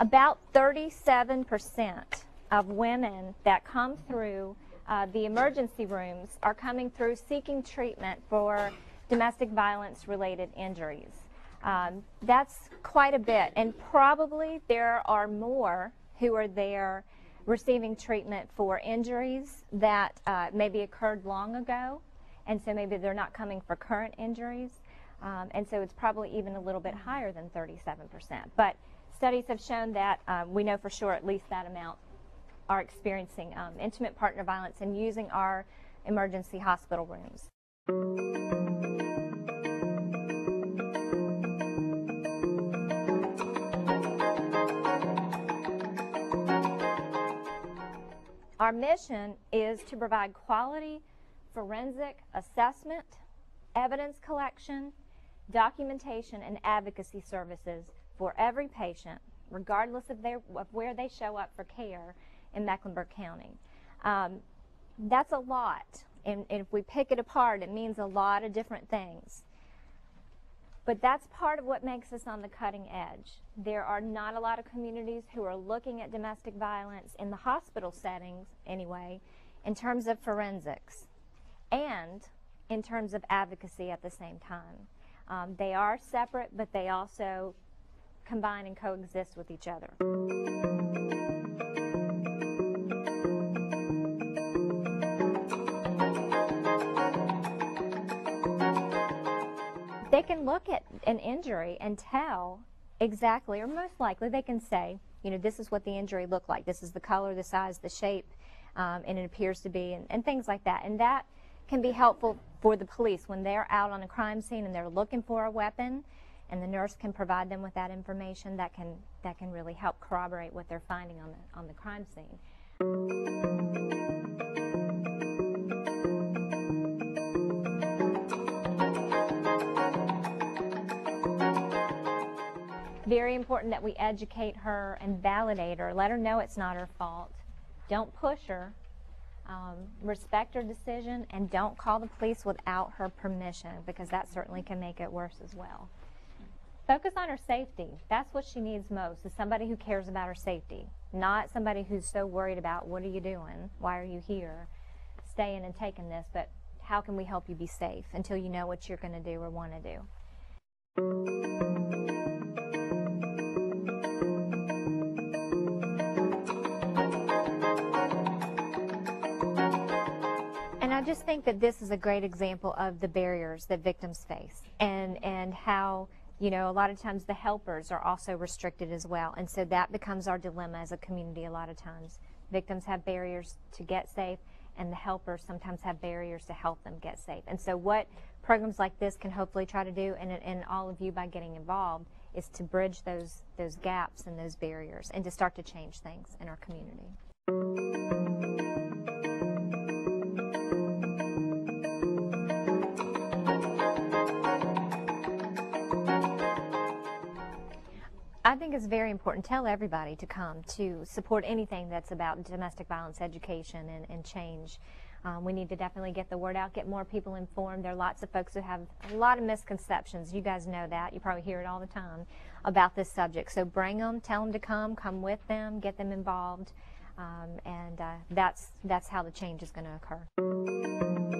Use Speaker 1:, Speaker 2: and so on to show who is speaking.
Speaker 1: About 37% of women that come through uh, the emergency rooms are coming through seeking treatment for domestic violence related injuries. Um, that's quite a bit, and probably there are more who are there receiving treatment for injuries that uh, maybe occurred long ago, and so maybe they're not coming for current injuries, um, and so it's probably even a little bit higher than 37%. But studies have shown that um, we know for sure at least that amount are experiencing um, intimate partner violence and using our emergency hospital rooms. Our mission is to provide quality forensic assessment, evidence collection, documentation, and advocacy services for every patient, regardless of, their, of where they show up for care in Mecklenburg County. Um, that's a lot. And, and if we pick it apart, it means a lot of different things. But that's part of what makes us on the cutting edge. There are not a lot of communities who are looking at domestic violence in the hospital settings, anyway, in terms of forensics and in terms of advocacy at the same time. Um, they are separate, but they also combine and coexist with each other. they can look at an injury and tell exactly, or most likely, they can say, you know, this is what the injury looked like. This is the color, the size, the shape, um, and it appears to be, and, and things like that. And that can be helpful for the police when they're out on a crime scene and they're looking for a weapon, and the nurse can provide them with that information. That can that can really help corroborate what they're finding on the on the crime scene. very important that we educate her and validate her. Let her know it's not her fault. Don't push her. Um, respect her decision and don't call the police without her permission because that certainly can make it worse as well. Focus on her safety. That's what she needs most is somebody who cares about her safety, not somebody who's so worried about what are you doing? Why are you here? Staying and taking this, but how can we help you be safe until you know what you're going to do or want to do? And I just think that this is a great example of the barriers that victims face and, and how, you know, a lot of times the helpers are also restricted as well. And so that becomes our dilemma as a community a lot of times. Victims have barriers to get safe and the helpers sometimes have barriers to help them get safe. And so what programs like this can hopefully try to do, and, and all of you by getting involved, is to bridge those, those gaps and those barriers and to start to change things in our community. I think it's very important. Tell everybody to come to support anything that's about domestic violence education and, and change. Um, we need to definitely get the word out, get more people informed. There are lots of folks who have a lot of misconceptions. You guys know that. You probably hear it all the time about this subject. So bring them, tell them to come, come with them, get them involved, um, and uh, that's that's how the change is going to occur.